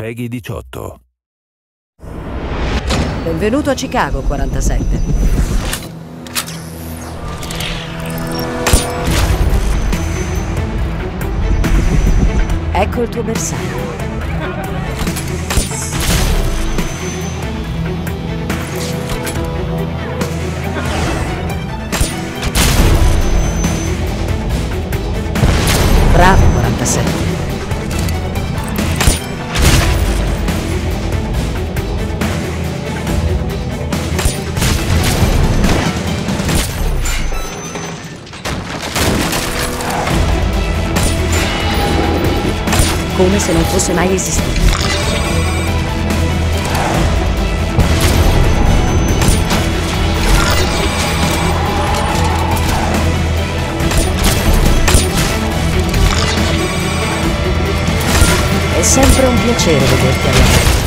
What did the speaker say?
Peggy 18. Benvenuto a Chicago 47. Ecco il tuo bersaglio. Bravo 47. Come se non fosse mai esistito. È sempre un piacere vederti alla